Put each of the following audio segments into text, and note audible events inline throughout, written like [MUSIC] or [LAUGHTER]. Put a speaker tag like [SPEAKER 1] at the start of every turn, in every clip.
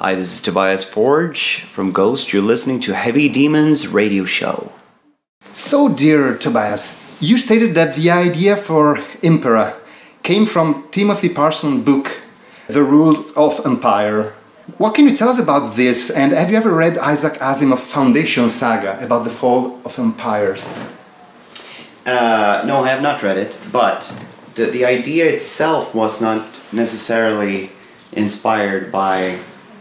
[SPEAKER 1] Hi, this is Tobias Forge from Ghost. You're listening to Heavy Demons Radio Show.
[SPEAKER 2] So, dear Tobias, you stated that the idea for Impera came from Timothy Parsons' book, The Rules of Empire. What can you tell us about this? And have you ever read Isaac Asimov's Foundation Saga about the fall of empires?
[SPEAKER 1] Uh, no, I have not read it, but the, the idea itself was not necessarily inspired by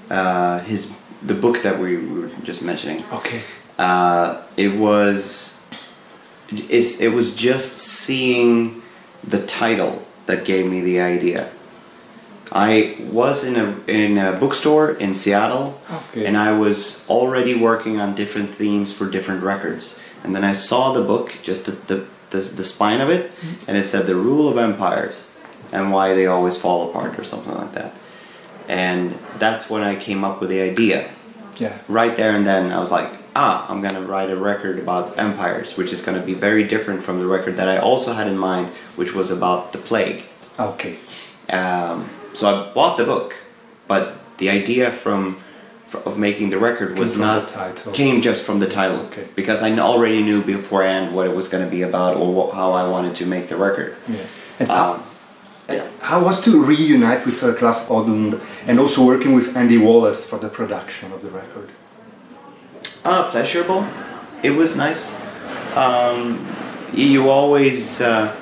[SPEAKER 1] uh, his the book that we were just mentioning.
[SPEAKER 2] Okay.
[SPEAKER 1] Uh, it was it's, it was just seeing the title that gave me the idea. I was in a in a bookstore in Seattle,
[SPEAKER 2] Okay.
[SPEAKER 1] and I was already working on different themes for different records. And then I saw the book, just the the, the, the spine of it, and it said the rule of empires and why they always fall apart or something like that. And that's when I came up with the idea
[SPEAKER 2] Yeah.
[SPEAKER 1] right there and then I was like, ah, I'm gonna write a record about empires, which is gonna be very different from the record that I also had in mind, which was about the plague.
[SPEAKER 2] Okay.
[SPEAKER 1] Um, so I bought the book, but the idea from of making the record was
[SPEAKER 2] from
[SPEAKER 1] not
[SPEAKER 2] the title.
[SPEAKER 1] came just from the title
[SPEAKER 2] Okay.
[SPEAKER 1] because I already knew beforehand what it was gonna be about or wh- how I wanted to make the record.
[SPEAKER 2] Yeah. And
[SPEAKER 1] Um, yeah.
[SPEAKER 2] How was to reunite with uh, Klas Åhlund and also working with Andy Wallace for the production of the record?
[SPEAKER 1] Uh, pleasurable. It was nice. Um, you always, uh,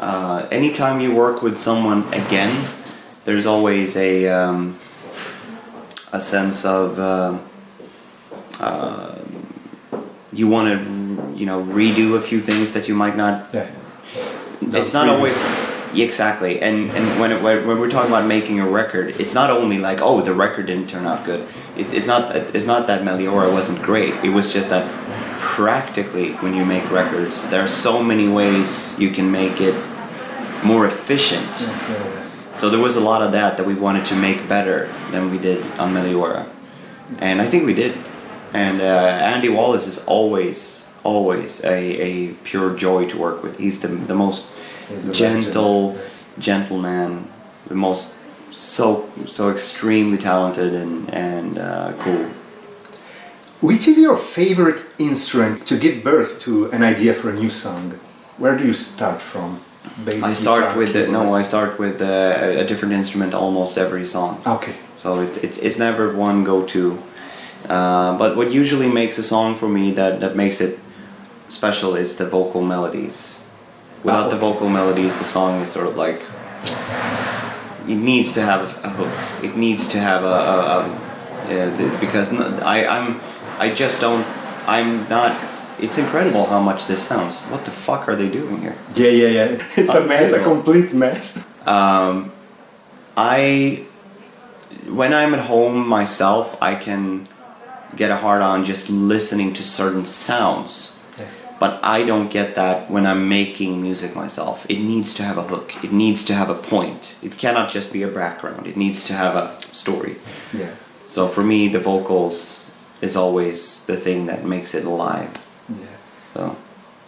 [SPEAKER 1] uh, anytime you work with someone again, there's always a um, a sense of uh, uh, you want to, you know, redo a few things that you might not
[SPEAKER 2] Yeah.
[SPEAKER 1] it's not always exactly. And and when, it, when we're talking about making a record it's not only like oh the record didn't turn out good. It's, it's not it's not that Meliora wasn't great. It was just that practically when you make records there are so many ways you can make it more efficient. So there was a lot of that that we wanted to make better than we did on Meliora and I think we did. And uh, Andy Wallace is always always a, a pure joy to work with. He's the, the most gentle gentleman the most so so extremely talented and and uh, cool
[SPEAKER 2] Which is your favorite instrument to give birth to an idea for a new song? Where do you start from? Bass,
[SPEAKER 1] I start with the, no? I start with uh, a, a different instrument almost every song
[SPEAKER 2] Okay.
[SPEAKER 1] So it, it's it's never one go-to. Uh, but what usually makes a song for me that, that makes it special is the vocal melodies. Without the vocal melodies, the song is sort of like it needs to have a hook. It needs to have a, a, a the- because I I'm I just don't I'm not. It's incredible how much this sounds. What the fuck are they doing here?
[SPEAKER 2] Yeah, yeah, yeah. It's [LAUGHS] a mess, a complete mess.
[SPEAKER 1] Um, I, when I'm at home myself, I can get a hard on just listening to certain sounds. But I don't get that when I'm making music myself. It needs to have a hook. It needs to have a point. It cannot just be a background. It needs to have a story.
[SPEAKER 2] Yeah.
[SPEAKER 1] So for me, the vocals is always the thing that makes it alive.
[SPEAKER 2] yeah.
[SPEAKER 1] So.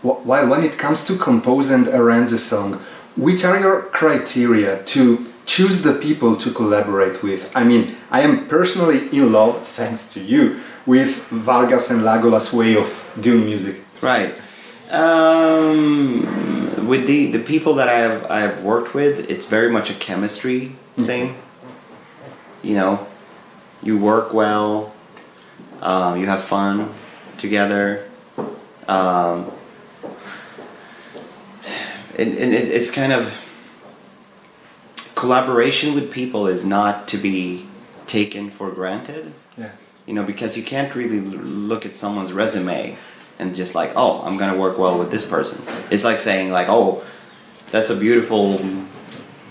[SPEAKER 2] While when it comes to compose and arrange a song, which are your criteria to choose the people to collaborate with? I mean, I am personally in love, thanks to you, with Vargas and Lagola's way of doing music.
[SPEAKER 1] Right. Um, with the the people that I have I have worked with, it's very much a chemistry thing. You know, you work well. Uh, you have fun together. Um, and, and it, it's kind of collaboration with people is not to be taken for granted
[SPEAKER 2] Yeah.
[SPEAKER 1] you know because you can't really look at someone's resume and just like oh i'm gonna work well with this person. It's like saying like oh that's a beautiful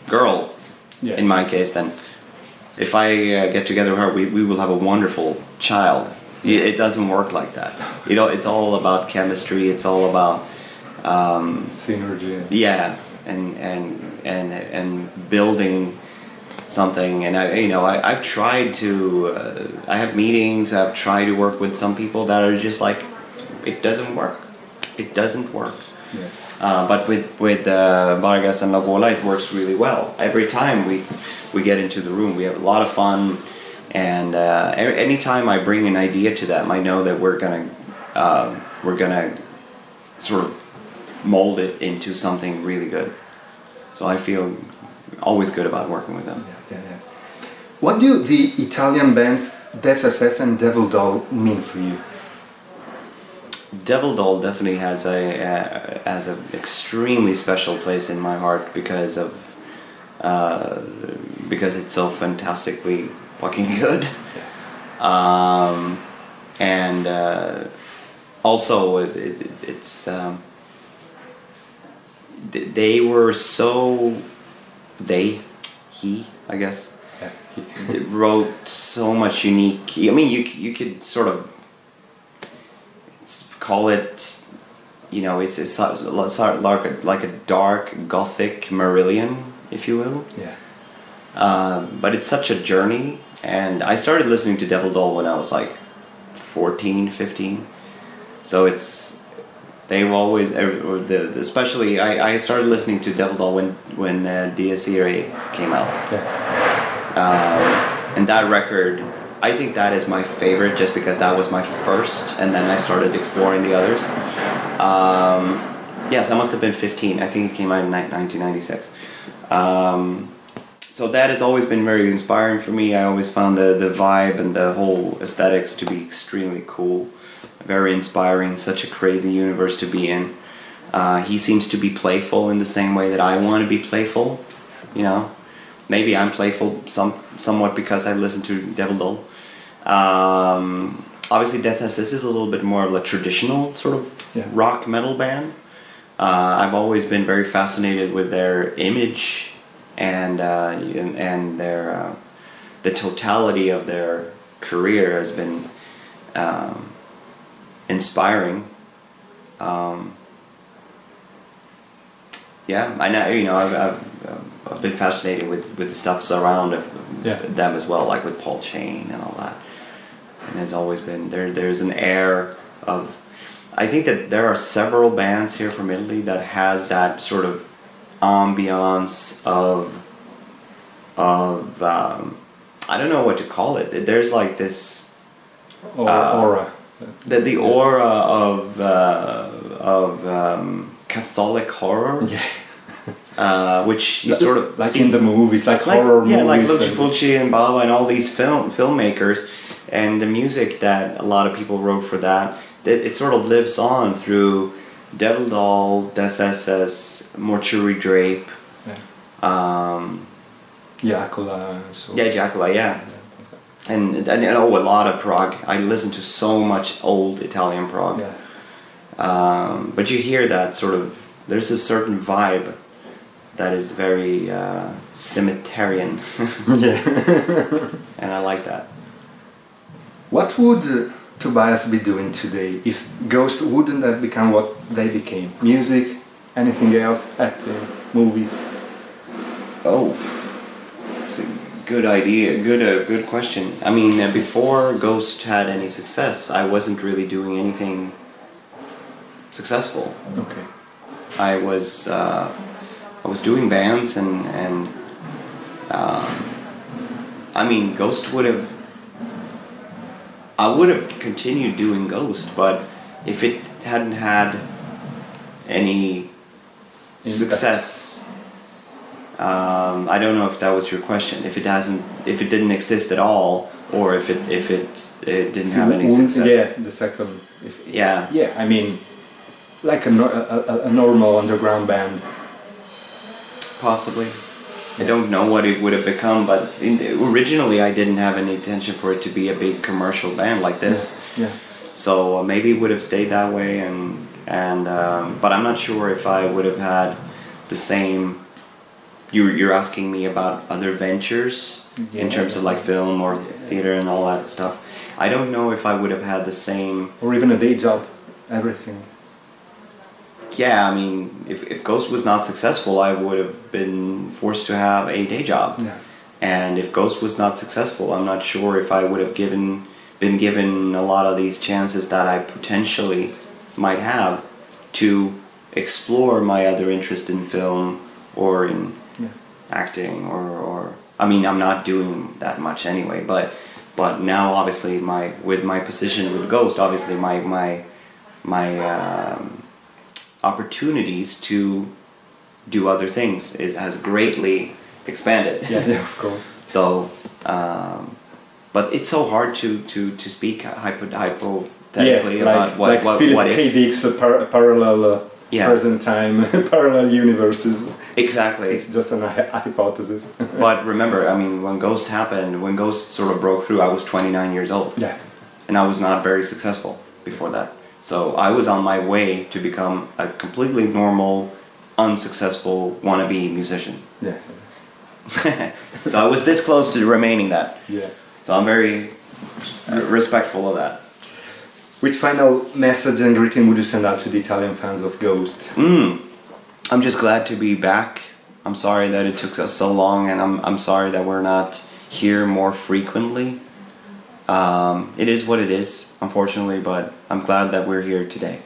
[SPEAKER 1] girl
[SPEAKER 2] Yeah.
[SPEAKER 1] in my case then if i uh, get together with her we, we will have a wonderful child. It, it doesn't work like that. You know it's all about chemistry. It's all about um,
[SPEAKER 2] Synergy.
[SPEAKER 1] yeah and and and and building something. And i you know I, i've tried to uh, i have meetings. I've tried to work with some people that are just like it doesn't work it doesn't work
[SPEAKER 2] Yeah.
[SPEAKER 1] uh, but with with uh, Vargas and Lagola, it works really well. Every time we we get into the room, we have a lot of fun, and uh, anytime I bring an idea to them, I know that we're gonna um, we're gonna sort of mold it into something really good. So I feel always good about working with them.
[SPEAKER 2] Yeah, yeah. What do the Italian bands Death SS and Devil Doll mean for you?
[SPEAKER 1] Devil Doll definitely has a uh, has an extremely special place in my heart because of uh, because it's so fantastically fucking good. Um, and uh, also it, it, it's um, they were so they he I guess
[SPEAKER 2] Yeah. [LAUGHS]
[SPEAKER 1] wrote so much unique. I mean, you you could sort of call it, you know, it's it's like a, like a dark gothic Marillion, if you will.
[SPEAKER 2] Yeah.
[SPEAKER 1] Um, but it's such a journey, and I started listening to Devil Doll when I was like 14, 15. So it's they've always or the, the- especially I, I started listening to Devil Doll when when uh, Dies came out.
[SPEAKER 2] Yeah.
[SPEAKER 1] Um, and that record, I think that is my favorite just because that was my first, and then I started exploring the others. Um, yes, I must have been 15. I think it came out in 1996. Um, so that has always been very inspiring for me. I always found the, the vibe and the whole aesthetics to be extremely cool, very inspiring, such a crazy universe to be in. Uh, he seems to be playful in the same way that I want to be playful, you know maybe I'm playful some somewhat because I listen to Devil Doll. Um, obviously, Death SS is a little bit more of a traditional sort of
[SPEAKER 2] Yeah.
[SPEAKER 1] rock metal band. Uh, I've always been very fascinated with their image and uh, and, and their uh, the totality of their career has been um, inspiring. Um, yeah, I know. You know, I've, I've, I've been fascinated with with the stuffs around of
[SPEAKER 2] Yeah.
[SPEAKER 1] them as well, like with Paul Chain and all that. And there's always been there. There's an air of. I think that there are several bands here from Italy that has that sort of ambiance of of um, I don't know what to call it. There's like this Uh,
[SPEAKER 2] aura.
[SPEAKER 1] the the aura of uh, of um, Catholic horror,
[SPEAKER 2] Yeah. [LAUGHS]
[SPEAKER 1] uh, which you sort of
[SPEAKER 2] like
[SPEAKER 1] see-
[SPEAKER 2] in the movies, like,
[SPEAKER 1] like,
[SPEAKER 2] horror
[SPEAKER 1] yeah, like
[SPEAKER 2] movies.
[SPEAKER 1] Lucio
[SPEAKER 2] and-
[SPEAKER 1] Fulci and Bava and all these film filmmakers, and the music that a lot of people wrote for that, that it sort of lives on through Devil Doll, Death SS, Mortuary Drape,
[SPEAKER 2] Yeah.
[SPEAKER 1] um,
[SPEAKER 2] Dracula. So.
[SPEAKER 1] yeah, Jacula, yeah. And, and oh, a lot of prog. I listen to so much old Italian prog.
[SPEAKER 2] Yeah.
[SPEAKER 1] Um, but you hear that sort of. There's a certain vibe that is very uh, cemeterian,
[SPEAKER 2] yeah. [LAUGHS]
[SPEAKER 1] and I like that.
[SPEAKER 2] What would Tobias be doing today if Ghost wouldn't have become what they became? Music, anything else, acting, movies?
[SPEAKER 1] Oh, that's a good idea. Good, uh, good question. I mean, uh, before Ghost had any success, I wasn't really doing anything successful.
[SPEAKER 2] Okay.
[SPEAKER 1] I was uh, I was doing bands and and um, I mean Ghost would have I would have continued doing Ghost, but if it hadn't had any success, um, I don't know if that was your question. If it hasn't, if it didn't exist at all, or if it if it it didn't have any success.
[SPEAKER 2] Yeah, the second. If,
[SPEAKER 1] Yeah.
[SPEAKER 2] Yeah, I mean, like a, a, a- normal underground band.
[SPEAKER 1] Possibly. I don't know what it would have become, but in, originally I didn't have any intention for it to be a big commercial band like this.
[SPEAKER 2] Yeah.
[SPEAKER 1] So uh, maybe it would have stayed that way, and and um, but I'm not sure if I would have had the same. You you're asking me about other ventures in
[SPEAKER 2] Yeah.
[SPEAKER 1] terms of like film or theater and all that stuff. I don't know if I would have had the same.
[SPEAKER 2] Or even a day job, everything.
[SPEAKER 1] Yeah, I mean, if if Ghost was not successful, I would have been forced to have a day job.
[SPEAKER 2] Yeah.
[SPEAKER 1] And if Ghost was not successful, I'm not sure if I would have given been given a lot of these chances that I potentially might have to explore my other interest in film or in
[SPEAKER 2] Yeah.
[SPEAKER 1] acting or, or I mean I'm not doing that much anyway, but but now obviously my with my position with Ghost, obviously my my my um, opportunities to do other things is has greatly expanded.
[SPEAKER 2] Yeah, yeah, of course. [LAUGHS]
[SPEAKER 1] So, um, but it's so hard to to to speak hypo, hypothetically
[SPEAKER 2] yeah,
[SPEAKER 1] about
[SPEAKER 2] like,
[SPEAKER 1] what
[SPEAKER 2] like
[SPEAKER 1] what,
[SPEAKER 2] Philip
[SPEAKER 1] what
[SPEAKER 2] K. Dick's par- parallel uh,
[SPEAKER 1] Yeah.
[SPEAKER 2] present time, [LAUGHS] parallel universes.
[SPEAKER 1] Exactly.
[SPEAKER 2] It's just an hy- hypothesis. [LAUGHS]
[SPEAKER 1] But remember, I mean, when Ghost happened, when Ghost sort of broke through, I was 29 years old.
[SPEAKER 2] yeah,
[SPEAKER 1] and I was not very successful before that. So I was on my way to become a completely normal, unsuccessful wannabe musician.
[SPEAKER 2] yeah, [LAUGHS]
[SPEAKER 1] so I was this close to remaining that.
[SPEAKER 2] yeah.
[SPEAKER 1] So I'm very uh, respectful of that.
[SPEAKER 2] Which final message and greeting would you send out to the Italian fans of Ghost?
[SPEAKER 1] Mm. I'm just glad to be back. I'm sorry that it took us so long, and I'm, I'm sorry that we're not here more frequently. Um, it is what it is, unfortunately, but I'm glad that we're here today.